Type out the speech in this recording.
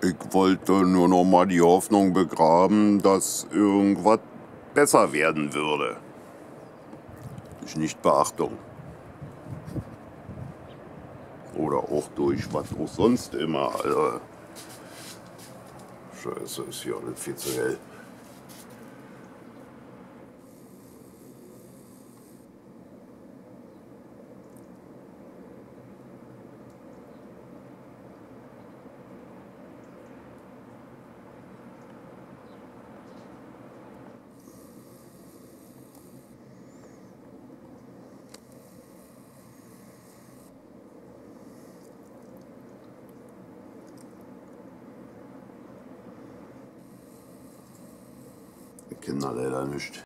Ich wollte nur noch mal die Hoffnung begraben, dass irgendwas besser werden würde. Durch Nichtbeachtung. Oder auch durch was auch sonst immer, Alter. Scheiße, ist hier alles viel zu hell. Kinder leider nicht.